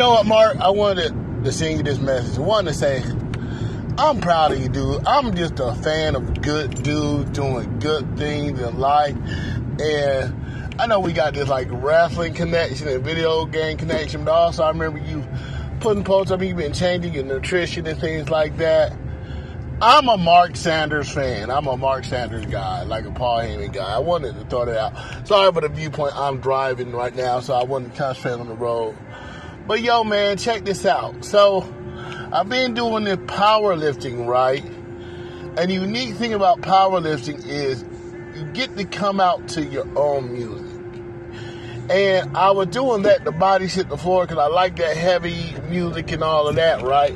know what, Marc? I wanted to send you this message. I wanted to say, I'm proud of you, dude. I'm just a fan of good dudes doing good things in life. And I know we got this like wrestling connection and video game connection, but also I remember you putting posts up, you've been changing your nutrition and things like that. I'm a Marc Sanders fan. I'm a Marc Sanders guy, like a Paul Heyman guy. I wanted to throw that out. Sorry for the viewpoint. I'm driving right now, so I wasn't concentrating on the road. But yo, man, check this out. So I've been doing this powerlifting, right? And the unique thing about powerlifting is you get to come out to your own music. And I was doing that, the body hit the floor, because I like that heavy music and all of that, right?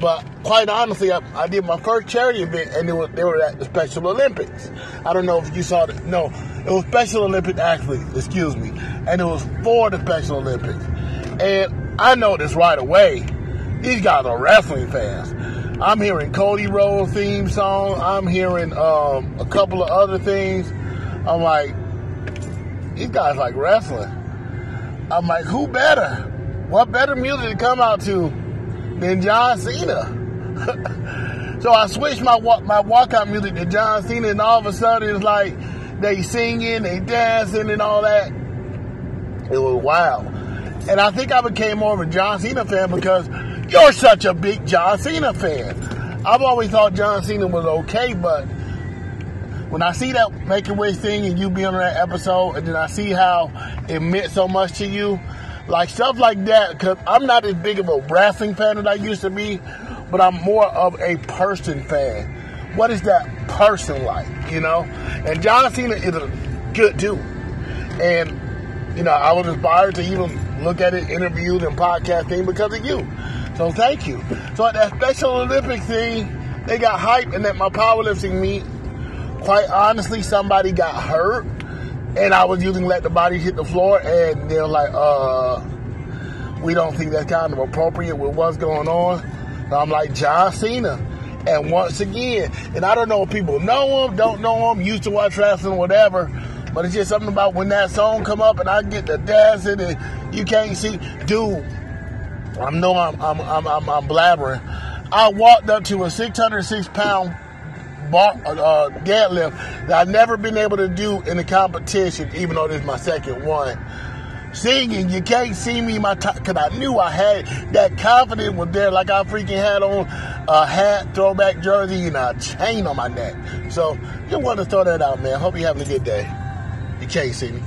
But quite honestly, I, I, did my first charity event, and they were, they were at the Special Olympics. I don't know if you saw it. No, it was Special Olympic actually. Excuse me, and it was for the Special Olympics. And I noticed right away, these guys are wrestling fans. I'm hearing Cody Rhodes theme song. I'm hearing um, a couple of other things. I'm like, these guys like wrestling. I'm like, who better? What better music to come out to than John Cena. so I switched my my walkout music to John Cena, and all of a sudden it's like they singing, they dancing, and all that. It was wild. And I think I became more of a John Cena fan because you're such a big John Cena fan. I've always thought John Cena was okay, but when I see that Make a Wish thing and you being on that episode, and then I see how it meant so much to you, like stuff like that, because I'm not as big of a wrestling fan that I used to be, but I'm more of a person fan. What is that person like, you know? And John Cena is a good dude. And, you know, I was inspired to even look at it, interviews, and podcasting because of you. So thank you. So at that Special Olympics thing, they got hype, and at my powerlifting meet, quite honestly, somebody got hurt and I was using let the body hit the floor, and they're like, uh, we don't think that's kind of appropriate with what's going on. So I'm like, John Cena. And once again, and I don't know if people know him, don't know him, used to watch wrestling, whatever, but it's just something about when that song come up and I get the dancing and you can't see, dude. I know I'm I'm I'm I'm, I'm blabbering. I walked up to a 606 pound bar, uh, deadlift that I've never been able to do in a competition, even though this is my second one. Singing, you can't see me my because I knew I had that confidence was there, like I freaking had on a hat, throwback jersey, and a chain on my neck. So, just want to throw that out, man. Hope you're having a good day. You can't see me.